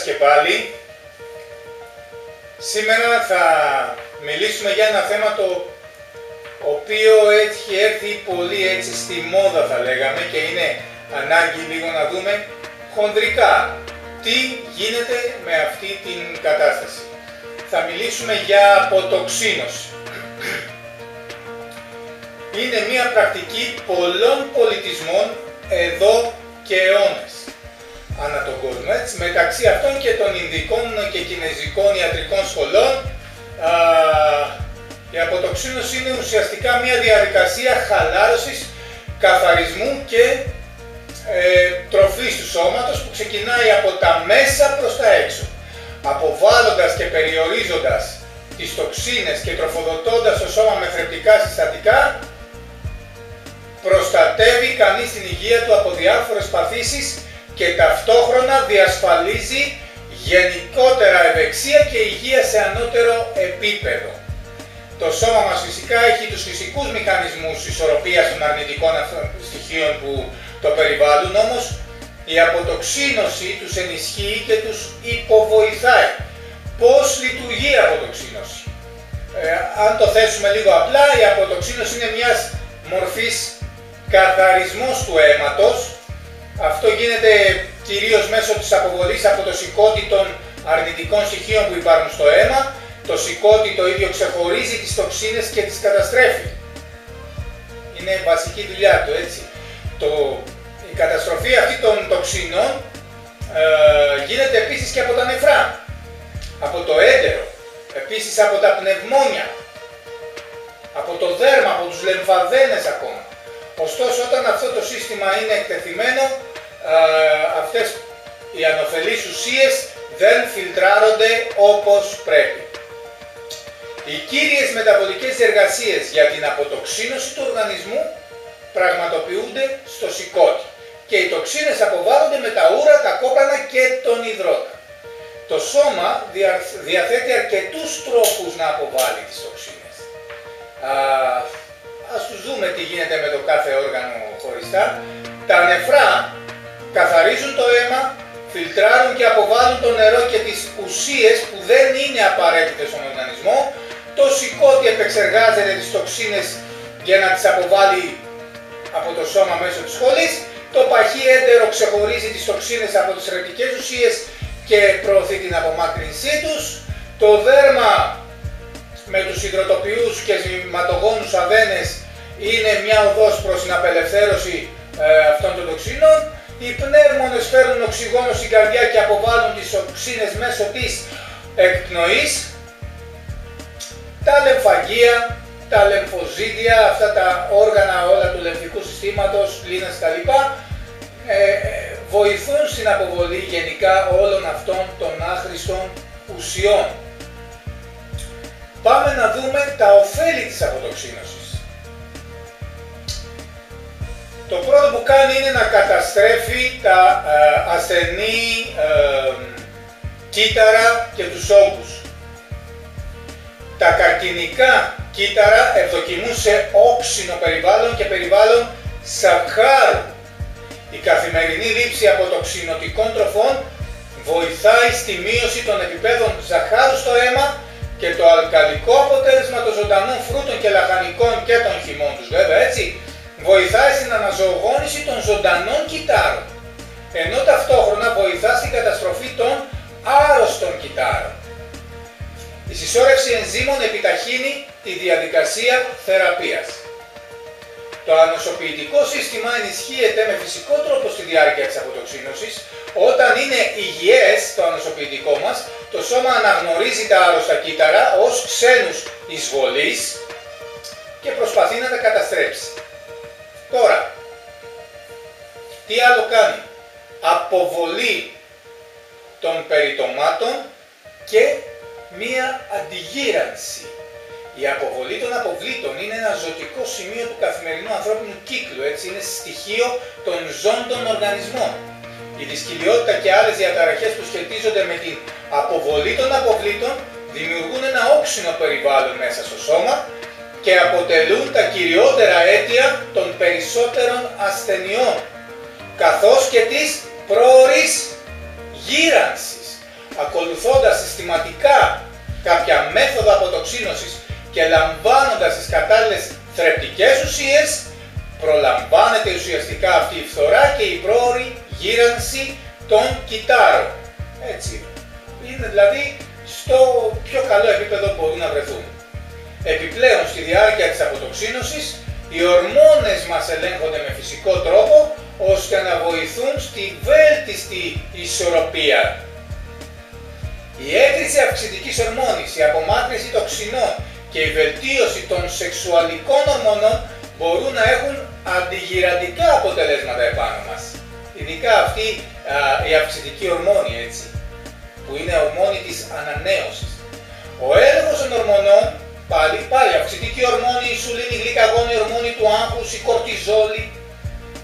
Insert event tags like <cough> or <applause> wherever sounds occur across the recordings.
σας και πάλι. Σήμερα θα μιλήσουμε για ένα θέμα το οποίο έχει έρθει πολύ έτσι στη μόδα θα λέγαμε και είναι ανάγκη λίγο να δούμε χονδρικά τι γίνεται με αυτή την κατάσταση. Θα μιλήσουμε για αποτοξίνωση. Είναι μια πρακτική πολλών πολιτισμών εδώ και αιώνες ανά τον κόσμο. Έτσι. Μεταξύ αυτών και των Ινδικών και Κινέζικων ιατρικών σχολών α, η αποτοξίνωση είναι ουσιαστικά μια διαδικασία χαλάρωσης, καθαρισμού και ε, τροφής του σώματος που ξεκινάει από τα μέσα προς τα έξω. Αποβάλλοντας και περιορίζοντας τις τοξίνες και τροφοδοτώντας το σώμα με θρεπτικά συστατικά, προστατεύει κανείς την υγεία του από διάφορες παθήσεις και ταυτόχρονα διασφαλίζει γενικότερα ευεξία και υγεία σε ανώτερο επίπεδο. Το σώμα μας φυσικά έχει τους φυσικούς μηχανισμούς ισορροπίας των αρνητικών στοιχείων που το περιβάλλουν, όμως η αποτοξίνωση τους ενισχύει και τους υποβοηθάει. Πώς λειτουργεί η αποτοξίνωση; Ε, αν το θέσουμε λίγο απλά, η αποτοξίνωση είναι μιας μορφής καθαρισμός του αίματος. Αυτό γίνεται κυρίως μέσω της αποβολής από το σηκώτη των αρνητικών στοιχείων που υπάρχουν στο αίμα. Το σηκώτη το ίδιο ξεχωρίζει τις τοξίνες και τις καταστρέφει. Είναι βασική δουλειά του, έτσι. Το, η καταστροφή αυτή των τοξίνων ε, γίνεται επίσης και από τα νεφρά, από το έντερο, επίσης από τα πνευμόνια, από το δέρμα, από τους λεμφαδένες ακόμα. Ωστόσο όταν αυτό το σύστημα είναι εκτεθειμένο, αυτές οι ανοφελείς ουσίες δεν φιλτράρονται όπως πρέπει. Οι κύριες μεταβολικές εργασίες για την αποτοξίνωση του οργανισμού πραγματοποιούνται στο σηκώτη και οι τοξίνες αποβάλλονται με τα ούρα, τα κόπρανα και τον υδρότα. Το σώμα διαθέτει αρκετούς τρόπους να αποβάλει τις τοξίνες. Ας τους δούμε τι γίνεται με το κάθε όργανο χωριστά. Τα νεφρά καθαρίζουν το αίμα, φιλτράρουν και αποβάλλουν το νερό και τις ουσίες που δεν είναι απαραίτητες στον οργανισμό. Το σηκώτη επεξεργάζεται τις τοξίνες για να τις αποβάλει από το σώμα μέσω της σχολής. Το παχύ έντερο ξεχωρίζει τις τοξίνες από τις ρετικές ουσίες και προωθεί την απομάκρυνσή τους. Το δέρμα με τους υδροτοποιούς και ζυματογόνους αδένες είναι μια οδός προς την απελευθέρωση ε, αυτών των τοξίνων. Οι πνεύμονες φέρνουν οξυγόνο στην καρδιά και αποβάλλουν τις οξύνες μέσω της εκπνοής. Τα λεμφαγεία, τα λεμφοζίδια, αυτά τα όργανα όλα του λεμφικού συστήματος, λίνας κλπ. Ε, βοηθούν στην αποβολή γενικά όλων αυτών των άχρηστων ουσιών. Πάμε να δούμε τα ωφέλη της αποτοξίνωσης. Το πρώτο που κάνει είναι να καταστρέφει τα ε, ασθενή ε, κύτταρα και τους όγκους. Τα καρκινικά κύτταρα ευδοκιμούν σε όξινο περιβάλλον και περιβάλλον σακχάρου. Η καθημερινή λήψη αποτοξινωτικών τροφών βοηθάει στη μείωση των επιπέδων ζαχάρου στο αίμα και το αλκαλικό αποτέλεσμα των ζωντανών φρούτων και λαχανικών και των χυμών τους βέβαια έτσι βοηθάει στην αναζωογόνηση των ζωντανών κυτάρων ενώ ταυτόχρονα βοηθά στην καταστροφή των άρρωστων κυτάρων. Η συσσόρευση ενζήμων επιταχύνει τη διαδικασία θεραπείας. Το ανοσοποιητικό σύστημα ενισχύεται με φυσικό τρόπο στη διάρκεια της αποτοξίνωσης. Όταν είναι υγιές το ανοσοποιητικό μας, το σώμα αναγνωρίζει τα άρρωστα κύτταρα ως ξένους εισβολείς και προσπαθεί να τα καταστρέψει. Τώρα, τι άλλο κάνει; Αποβολή των περιτομάτων και μία αντιγύρανση. Η αποβολή των αποβλήτων είναι ένα ζωτικό σημείο του καθημερινού ανθρώπινου κύκλου, έτσι είναι στοιχείο των ζώντων οργανισμών. Η δυσκυλιότητα και άλλες διαταραχές που σχετίζονται με την αποβολή των αποβλήτων δημιουργούν ένα όξινο περιβάλλον μέσα στο σώμα και αποτελούν τα κυριότερα αίτια των περισσότερων ασθενειών, καθώς και της πρόορης γύρανσης. ακολουθώντας συστηματικά κάποια μέθοδο αποτοξίνωσης και λαμβάνοντας τις κατάλληλες θρεπτικές ουσίες, προλαμβάνεται ουσιαστικά αυτή η φθορά και η πρόορη γύρανση των κυτάρων. Έτσι. Είναι δηλαδή στο πιο καλό επίπεδο που μπορούν να βρεθούν. Επιπλέον, στη διάρκεια της αποτοξίνωσης, οι ορμόνες μας ελέγχονται με φυσικό τρόπο, ώστε να βοηθούν στη βέλτιστη ισορροπία. Η έγκριση αυξητικής ορμόνης, η απομάκρυνση τοξινών και η βελτίωση των σεξουαλικών ορμονών μπορούν να έχουν αντιγυραντικά αποτελέσματα επάνω μας. Ειδικά αυτή η αυξητική ορμόνη, έτσι, που είναι ορμόνη της ανανέωσης. Ο έλεγχος των ορμονών, πάλι, πάλι αυξητική ορμόνη, η σουλήνη, η γλυκαγόνη, η ορμόνη του άγχους, η κορτιζόλη,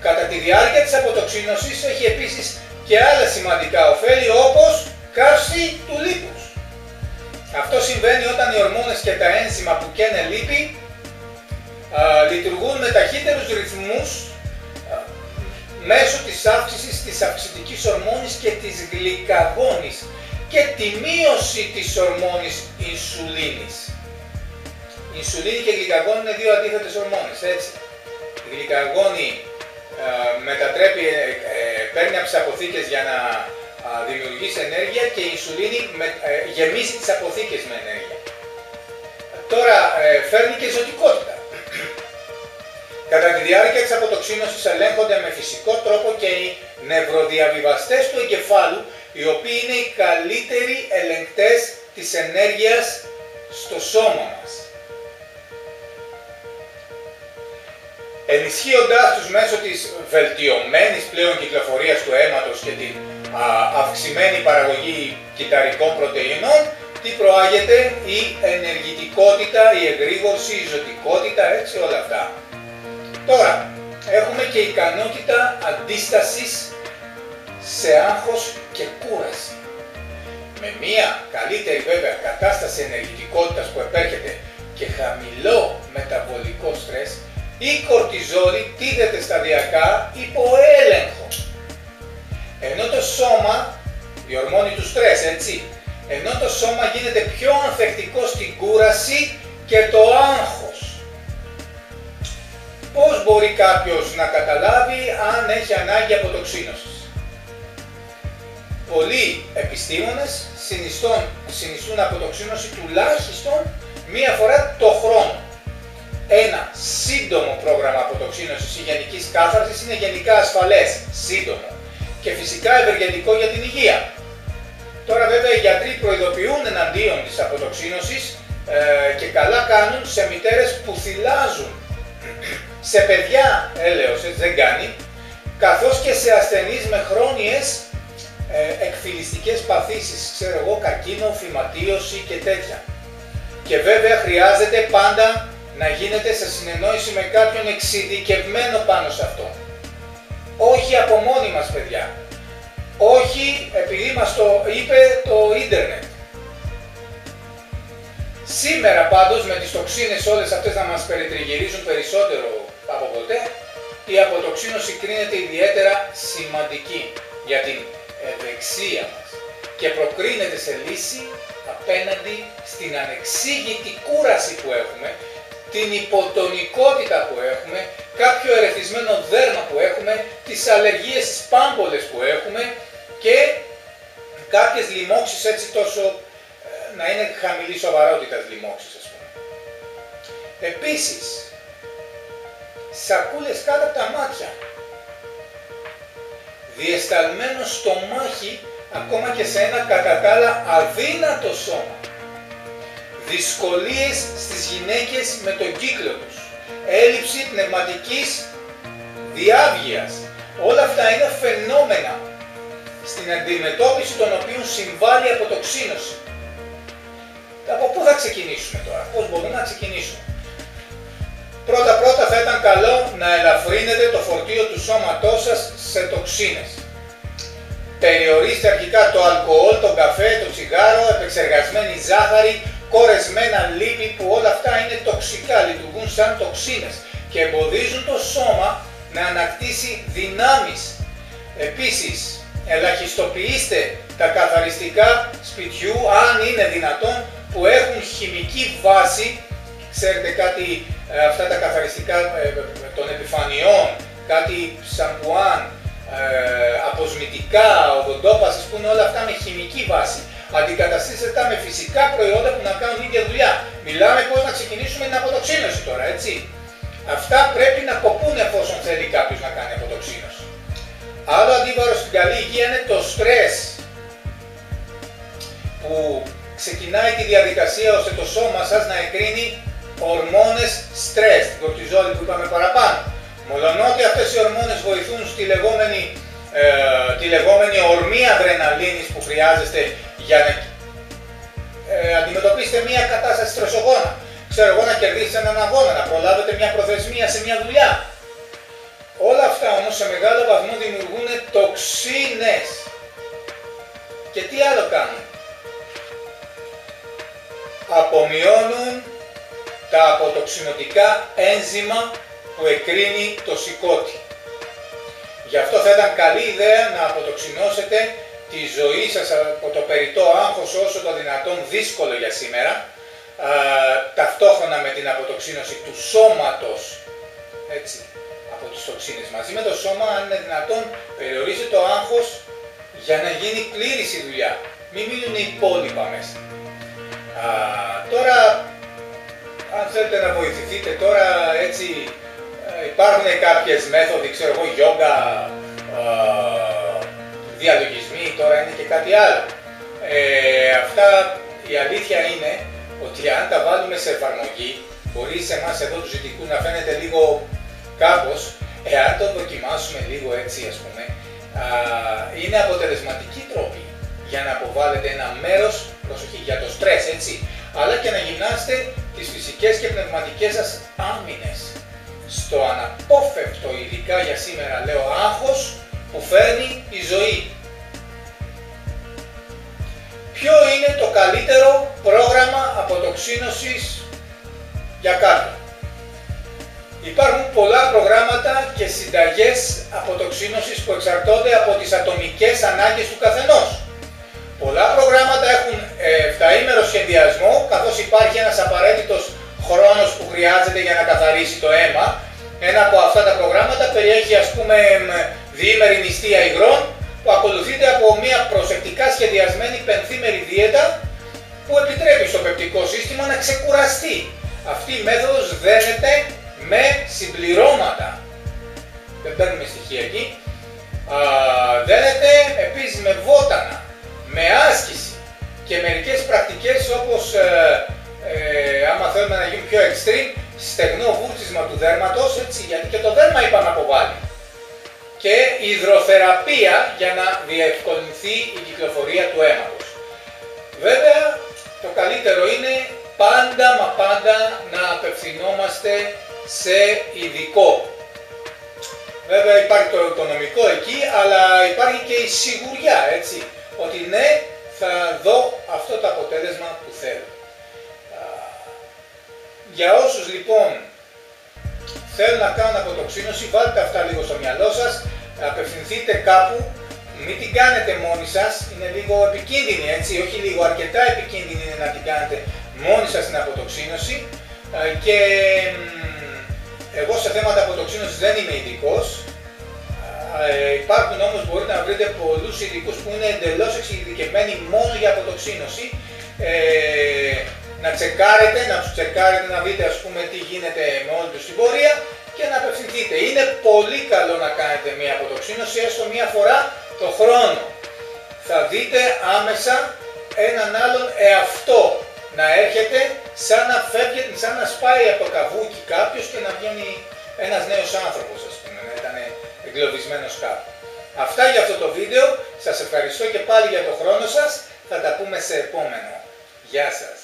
κατά τη διάρκεια της αποτοξίνωσης έχει επίσης και άλλα σημαντικά ωφέλη όπως καύση του λίπους. Αυτό συμβαίνει όταν οι ορμόνες και τα ένζημα που καίνε λίπη α, λειτουργούν με ταχύτερους ρυθμούς μέσω της αύξησης της αυξητικής ορμόνης και της γλυκαγόνης και τη μείωση της ορμόνης ινσουλίνης. Η ινσουλίνη και η γλυκαγόνη είναι δύο αντίθετες ορμόνες, έτσι. Η γλυκαγόνη μετατρέπει, ε, ε, παίρνει από τις αποθήκες για να δημιουργήσει ενέργεια και η ινσουλίνη με, ε, γεμίζει τις αποθήκες με ενέργεια. Τώρα φέρνει και ζωτικότητα. <clears throat> Κατά τη διάρκεια της αποτοξίνωσης ελέγχονται με φυσικό τρόπο και οι νευροδιαβιβαστές του εγκεφάλου, οι οποίοι είναι οι καλύτεροι ελεγκτές της ενέργειας στο σώμα μας. Ενισχύοντάς τους μέσω της βελτιωμένης πλέον κυκλοφορίας του αίματος και την αυξημένη παραγωγή κυταρικών πρωτεϊνών, τι προάγεται; Η ενεργητικότητα, η εγρήγορση, η ζωτικότητα, έτσι όλα αυτά. Τώρα, έχουμε και ικανότητα αντίστασης σε άγχος και κούραση. Με μία καλύτερη βέβαια κατάσταση ενεργητικότητας που επέρχεται και χαμηλό μεταβολικό στρες, η κορτιζόλη τίθεται σταδιακά υπό έλεγχο. Ενώ το σώμα, η ορμόνη τους στρες έτσι, ενώ το σώμα γίνεται πιο ανθεκτικό στην κούραση και το άγχος. Πώς μπορεί κάποιος να καταλάβει αν έχει ανάγκη αποτοξίνωσης; Πολλοί επιστήμονες συνιστούν, συνιστούν αποτοξίνωση τουλάχιστον μία φορά το χρόνο. Ένα σύντομο πρόγραμμα αποτοξίνωσης ή γενικής κάθαρσης είναι γενικά ασφαλές, σύντομο και φυσικά ευεργετικό για την υγεία. Τώρα βέβαια οι γιατροί προειδοποιούν εναντίον της αποτοξίνωσης ε, και καλά κάνουν σε μητέρες που θυλάζουν σε παιδιά έλεος, έτσι δεν κάνει, καθώς και σε ασθενείς με χρόνιες ε, εκφυλιστικές παθήσεις, ξέρω εγώ, καρκίνο, φυματίωση και τέτοια. Και βέβαια χρειάζεται πάντα να γίνεται σε συνεννόηση με κάποιον εξειδικευμένο πάνω σε αυτό. Όχι από μόνοι μας παιδιά. Όχι επειδή μας το είπε το ίντερνετ. Σήμερα πάντως με τις τοξίνες όλες αυτές να μας περιτριγυρίζουν περισσότερο από ποτέ, η αποτοξίνωση κρίνεται ιδιαίτερα σημαντική για την ευεξία μας και προκρίνεται σε λύση απέναντι στην ανεξήγητη κούραση που έχουμε, την υποτονικότητα που έχουμε, κάποιο ερεθισμένο δέρμα που έχουμε, τις αλλεργίες τις πάμπολες που έχουμε και κάποιες λοιμώξεις έτσι τόσο ε, να είναι χαμηλή σοβαρότητας λοιμώξεις ας πούμε. Επίσης, σακούλες κάτω από τα μάτια, διεσταλμένο στο μάχη ακόμα και σε ένα κατά τα άλλα αδύνατο σώμα. Δυσκολίες στις γυναίκες με τον κύκλο τους. Έλλειψη πνευματικής διάβγειας. Όλα αυτά είναι φαινόμενα στην αντιμετώπιση των οποίων συμβάλλει αποτοξίνωση. Από πού θα ξεκινήσουμε τώρα, πώς μπορούμε να ξεκινήσουμε; Πρώτα πρώτα θα ήταν καλό να ελαφρύνετε το φορτίο του σώματός σας σε τοξίνες. Περιορίστε αρχικά το αλκοόλ, το καφέ, το τσιγάρο, επεξεργασμένη ζάχαρη, κορεσμένα λίπη που όλα αυτά είναι τοξικά, λειτουργούν σαν τοξίνες και εμποδίζουν το σώμα να ανακτήσει δυνάμεις. Επίσης, ελαχιστοποιήστε τα καθαριστικά σπιτιού, αν είναι δυνατόν, που έχουν χημική βάση, ξέρετε κάτι, ε, αυτά τα καθαριστικά ε, των επιφανειών, κάτι σαμπουάν, ε, αποσμητικά, οδοντόπασες που είναι όλα αυτά με χημική βάση. Αντικαταστήσετε με φυσικά προϊόντα που να κάνουν ίδια δουλειά. Μιλάμε πώς να ξεκινήσουμε την αποτοξίνωση τώρα, έτσι. Αυτά πρέπει να κοπούν εφόσον θέλει κάποιος να κάνει αποτοξίνωση. Άλλο αντίβαρο στην καλή υγεία είναι το στρες που ξεκινάει τη διαδικασία ώστε το σώμα σας να εκρίνει ορμόνες στρες, την κορτιζόλη που είπαμε παραπάνω. Μολονότι αυτές οι ορμόνες βοηθούν στη λεγόμενη, ε, τη λεγόμενη ορμή αδρεναλίνης που χρειάζεστε για να ε, αντιμετωπίσετε μια κατάσταση στρεσογόνα. Ξέρω εγώ να κερδίσετε έναν αγώνα, να προλάβετε μια προθεσμία σε μια δουλειά. Όλα αυτά όμως σε μεγάλο βαθμό δημιουργούν τοξίνες. Και τι άλλο κάνουν; Απομειώνουν τα αποτοξινωτικά ένζημα που εκρίνει το σηκώτη. Γι' αυτό θα ήταν καλή ιδέα να αποτοξινώσετε τη ζωή σας από το περιττό άγχος όσο το δυνατόν δύσκολο για σήμερα, α, ταυτόχρονα με την αποτοξίνωση του σώματος, έτσι, από τις τοξίνες μαζί με το σώμα, αν είναι δυνατόν, περιορίστε το άγχος για να γίνει πλήρης η δουλειά. Μην μείνουν οι υπόλοιπα μέσα. Α, τώρα, αν θέλετε να βοηθηθείτε τώρα έτσι υπάρχουν κάποιες μέθοδοι, ξέρω εγώ, γιόγκα, διαλογισμοί, τώρα είναι και κάτι άλλο. Ε, αυτά η αλήθεια είναι ότι αν τα βάλουμε σε εφαρμογή, μπορεί σε εμάς εδώ τους ζητικούς να φαίνεται λίγο κάπως, εάν το δοκιμάσουμε λίγο έτσι ας πούμε, α, είναι αποτελεσματική τρόπη για να αποβάλλετε ένα μέρος, προσοχή, για το στρες έτσι, αλλά και να γυμνάσετε τις φυσικές και πνευματικές σας άμυνες στο αναπόφευκτο ειδικά για σήμερα λέω άγχος που φέρνει η ζωή. Ποιο είναι το καλύτερο πρόγραμμα αποτοξίνωσης για κάποιον. Υπάρχουν πολλά προγράμματα και συνταγές αποτοξίνωσης που εξαρτώνται από τις ατομικές ανάγκες του καθενός. Πολλά προγράμματα έχουν ε, σχεδιασμό, καθώς υπάρχει ένας απαραίτητος χρόνος που χρειάζεται για να καθαρίσει το αίμα. Ένα από αυτά τα προγράμματα περιέχει ας πούμε διήμερη νηστεία υγρών που ακολουθείται από μια προσεκτικά να ξεκουραστεί. Αυτή η μέθοδος δένεται με συμπληρώματα. Δεν παίρνουμε στοιχεία εκεί. Α, δένεται επίσης με βότανα, με άσκηση και μερικές πρακτικές όπως ε, ε, άμα θέλουμε να γίνουν πιο extreme, στεγνό βούρτισμα του δέρματος, έτσι, γιατί και το δέρμα είπαμε αποβάλλει. Και υδροθεραπεία για να διευκολυνθεί η κυκλοφορία του αίματος. Βέβαια, το καλύτερο είναι πάντα μα πάντα να απευθυνόμαστε σε ειδικό. Βέβαια υπάρχει το οικονομικό εκεί, αλλά υπάρχει και η σιγουριά, έτσι, ότι ναι, θα δω αυτό το αποτέλεσμα που θέλω. Για όσους λοιπόν θέλουν να κάνουν αποτοξίνωση, βάλτε αυτά λίγο στο μυαλό σας, απευθυνθείτε κάπου, μην την κάνετε μόνοι σας, είναι λίγο επικίνδυνη έτσι, όχι λίγο, αρκετά επικίνδυνη είναι να την κάνετε μόνοι σας την αποτοξίνωση ε, και εγώ σε θέματα αποτοξίνωσης δεν είμαι ειδικός. Ε, υπάρχουν όμως μπορείτε να βρείτε πολλούς ειδικούς που είναι εντελώς εξειδικευμένοι μόνο για αποτοξίνωση ε, να τσεκάρετε, να τους τσεκάρετε, να δείτε ας πούμε τι γίνεται με όλη τους την πορεία και να απευθυνθείτε. Είναι πολύ καλό να κάνετε μία αποτοξίνωση έστω μία φορά το χρόνο. Θα δείτε άμεσα έναν άλλον εαυτό να έρχεται σαν να φεύγει, σαν να σπάει από το καβούκι κάποιος και να βγαίνει ένας νέος άνθρωπος ας πούμε, να ήταν εγκλωβισμένος κάπου. Αυτά για αυτό το βίντεο, σας ευχαριστώ και πάλι για το χρόνο σας, θα τα πούμε σε επόμενο. Γεια σας.